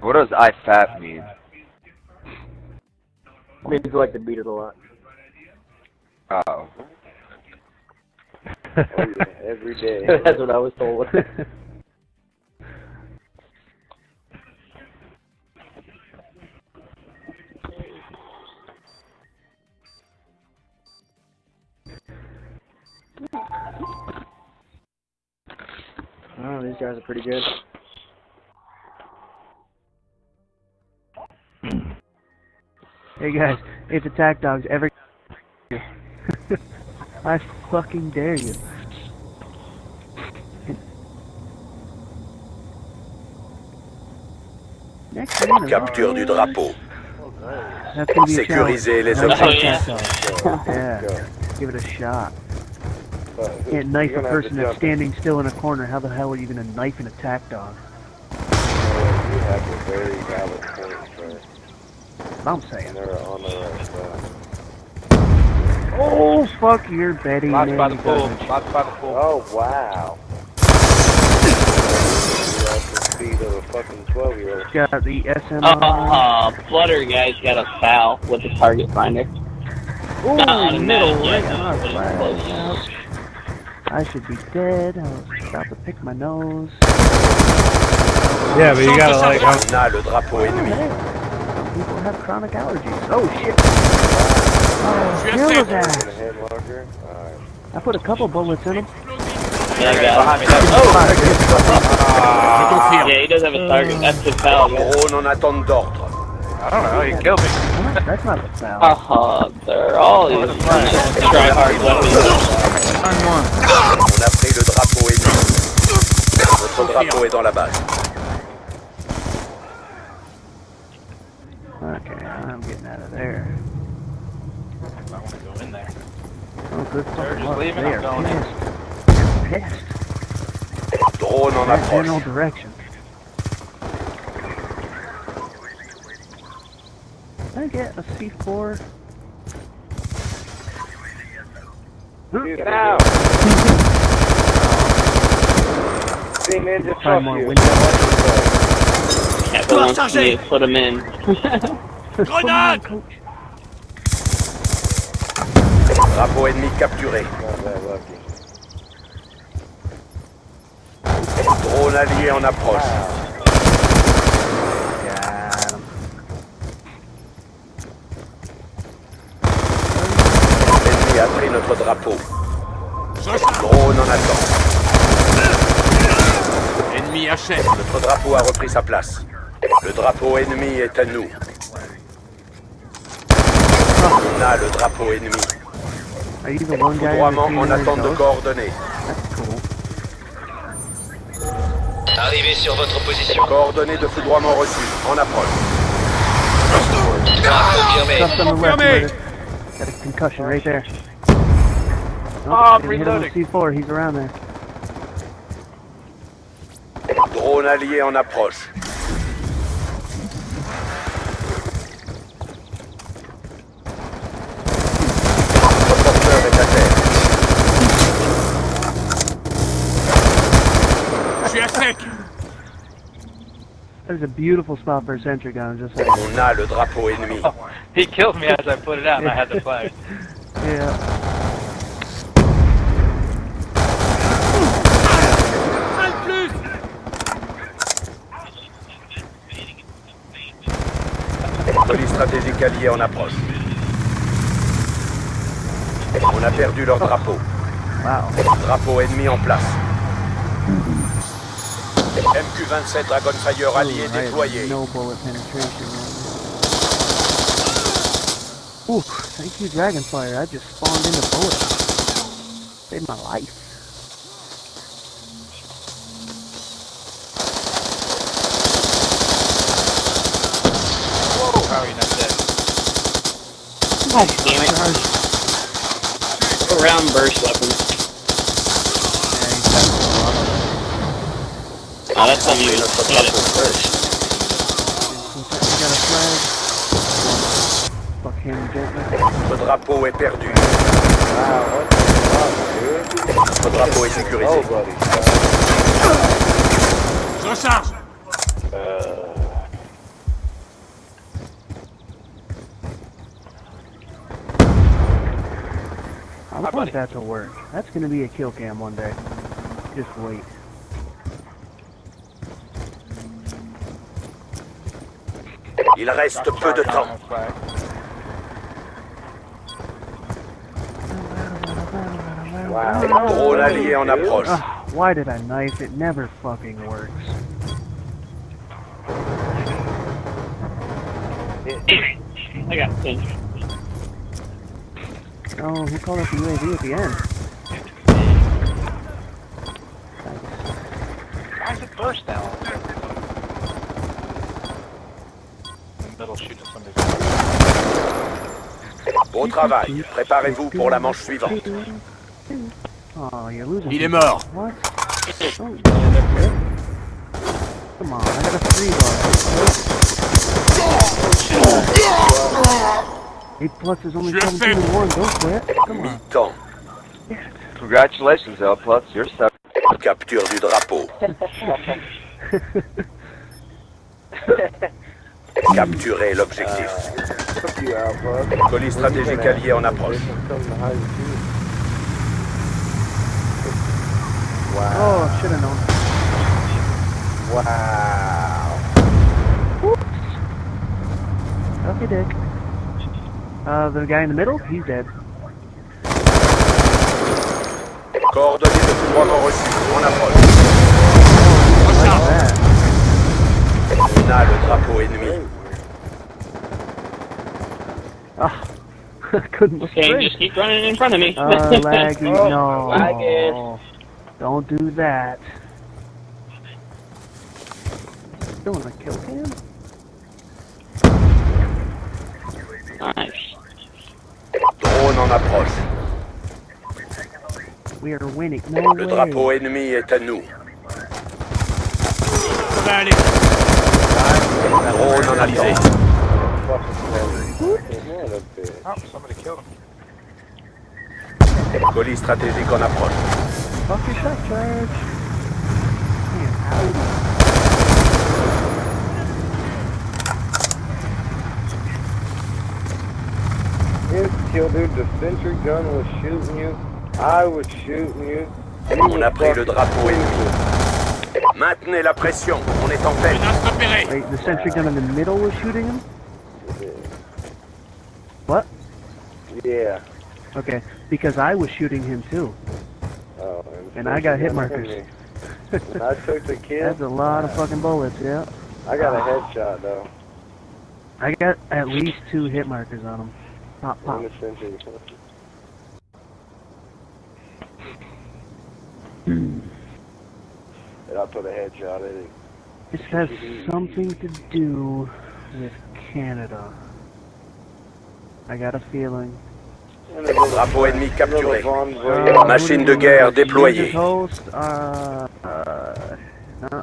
What does I fat mean? Means you like to beat it a lot. Oh. Every day. That's what I was told. oh, these guys are pretty good. Hey guys, if attack dogs ever I fucking dare you. Capture du drapeau. That's gonna be a Sécuriser les objectifs. Yeah, give it a shot. Can't knife a person that's standing still in a corner. How the hell are you gonna knife an attack dog? in. You have a very valid point, sir. I'm saying. They're on the right side. Oh fuck your Betty. Lots by the man, pool. garbage. Lots by the pool. Oh, wow. You're at the speed of a fucking 12 year old. Got the SMR. Uh, Flutter guy's got a FAL with the target finder. Ooh, Not a middle right on our but it's flag. close. Ouch. I should be dead. I was about to pick my nose. Yeah, but you gotta like. On a le drapeau ennemi. Some people have chronic allergies. Oh shit. Oh, kill his ass. the head locker? Alright. I put a couple bullets in him. Yeah, I got him. Oh! Yeah, he does have a target. That's the FAL, guys. Drone en attente d'ordre. I don't know. He killed me. That's not a FAL. Uh-huh, they're all these try hard weapons. On a pris le drapeau ennemi. Notre drapeau est dans la base. Okay, I'm getting out of there. I want to go in there. Oh, good They're just luck. leaving, They I'm are going in. pissed. They're pissed. Drone en That general approche. direction. Can I get a C4? Get out! See, man, just Find fuck more windows. Captain wants me to put him in. Grenade! Drapeau ennemi capturé. Drone allié en approche. L'ennemi a pris notre drapeau. Drone en attente. Ennemi achète. Notre drapeau a repris sa place. Le drapeau ennemi est à nous. On a le drapeau ennemi. Are you the one guy Foudroiement in en the team attente de that coordonnées. That's cool. Arrivez sur votre position. Coordonnées de foudroiement reçues. En approche. Confirmé. Stuff on the left, brother. Got a concussion right there. Oh, I'm didn't hit him with reloading. C4, he's around there. Drone allié en approche. Je suis à sec. That is a beautiful spot for a sentry gun, just like On a le drapeau ennemi. He killed me as I put it out, and I had the flag. Yeah. Police stratégique alliée en approche. On a perdu leur drapeau. Wow. Drapeau ennemi en place. MQ-27 Dragonfire allié Ooh, I have déployé. No bullet penetration. right. Ooh, thank you, Dragonfire. I just spawned into bullet. Saved my life. Whoa! How not dead? God damn it. Around burst weapons. Now that's on you just it first. Drapeau est perdu. Le drapeau est sécurisé. Je recharge euh... I want that to work. That's going to be a kill cam one day. Just wait. Il reste peu de temps. Wow. Drone allié en approche. Ah, why did I knife? It never fucking works. I got pinched. Oh, who called up the UAV at the end? Why is it burst down? Beau travail. Préparez-vous pour la manche suivante. Il est mort. Mi-temps. Congratulations, Alpots, you're stuck. Capture du drapeau. Capturez l'objectif. Colis stratégique allié en approche. Oh, should have known. Wow. Okay, dick. Uh, the guy in the middle, he's dead. Coordonnées de déploiement reçues. En approche. couldn't Okay, spring. just keep running in front of me. Uh, laggy, no. Laggy. Don't do that. Doing a kill cam? nice. Drone en approche. We are winning. No Le way. drapeau ennemi est à nous. Drone en Oh, somebody killed him. Colis stratégique en approche. Fuck your shot dude. The sentry gun was shooting you. I was shooting you. On a pris le fucking drapeau ennemi. Maintenez la pression. On est en tête. Wait, the sentry gun in the middle was shooting him? What? Yeah. Okay, because I was shooting him too. Oh, the And I got hit markers. hit me. When I took the kill. That's a lot of fucking bullets, yeah. I got a headshot though. I got at least two hit markers on him. Pop, pop. On the sentry. And I put a headshot in it. This has something to do with Canada. I got a feeling. Drapeau ennemi capturé. Uh, Machine de guerre Jesus déployée. Host, uh, uh, no, I don't know.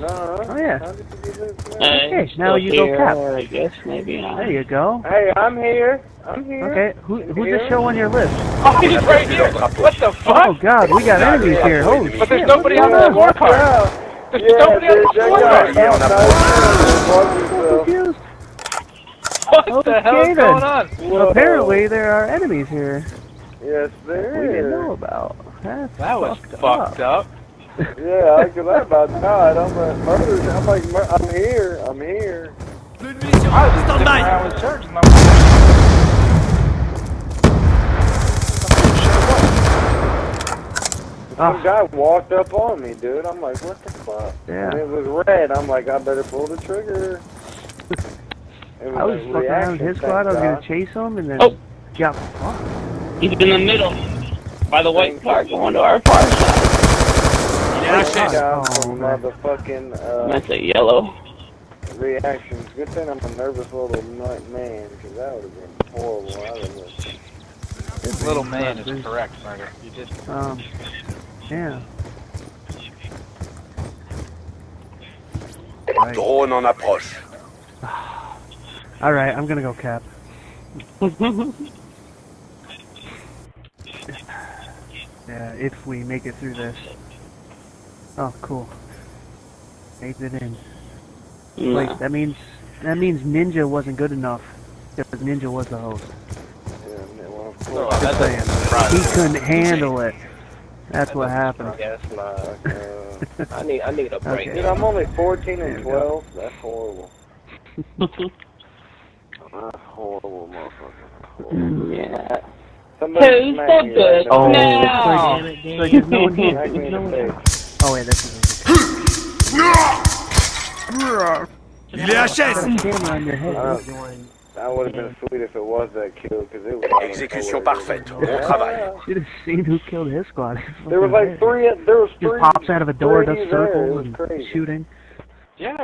No. Oh, yeah. How did you do this, man? Okay, now you go cap. I guess maybe not. There you go. Hey, I'm here. I'm here. Okay, who, who's this show on your list? Oh, he's right here. What the fuck? Oh god, we got enemies here. Holy But there's nobody on the scorecard. There's Yeah, nobody on the that scorecard. guy Yeah, on a- outside I'm confused. What the hell is then. going on? Whoa. Apparently there are enemies here Yes, that we there didn't know about. That's That was fucked fucked up. Yeah, I could laugh about God. I'm like, murdered. I'm like, mur- I'm here. I'm here. I was just sitting around with church and I'm Ah. Some guy walked up on me, dude. I'm like, what the fuck? Yeah. And it was red. I'm like, I better pull the trigger. It I was fucking around with his squad, I was gonna chase him and then Oh. got fucked. He's in the middle. By the white car going to our far side. Thank God Oh, for man. And motherfucking uh, That's a yellow. reactions. Good thing I'm a nervous little nut man, because that would have been horrible. I would have Little man is correct, Murder. You just Um, yeah. Right. Drone en approche. Alright, I'm gonna go cap. Yeah, if we make it through this. Oh, cool. Made it in. Wait, that means that means Ninja wasn't good enough. Because Ninja was the host. Yeah, well, Well, Oh, that's saying. surprise. He couldn't handle it. That's what happened. Yes, like, uh, I need I need a break. dude, I'm only 14 and 12. That's horrible. That's horrible, motherfucker. yeah. Somebody Who's smack so me good right Oh. now? It's like there's no one here. There's no one here. Oh wait, this is. Il est HS Camera on your head. Uh, Join. That would have been sweet if it was that kill, because it was. Exécution parfaite. Bon travail. Should have seen who killed his squad. There was like three. There was three. Just pops out of a door, does three there. It circles and crazy. shooting. Yeah,